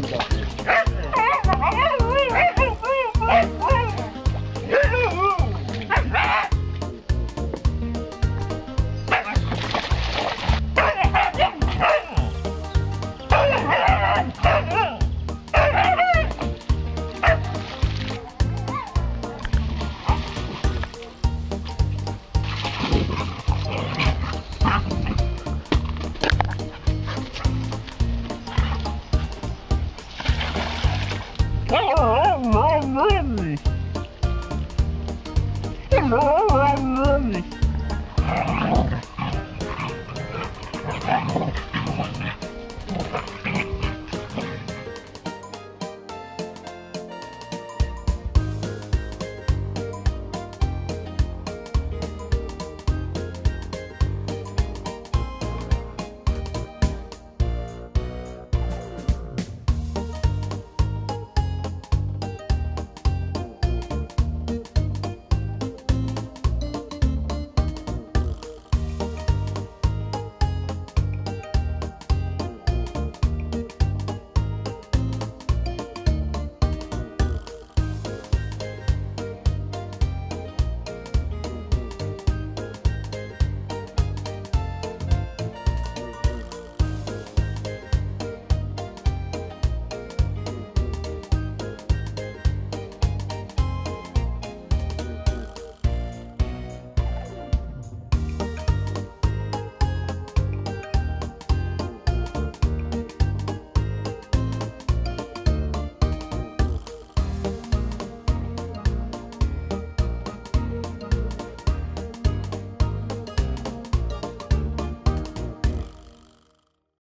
hands up Oh,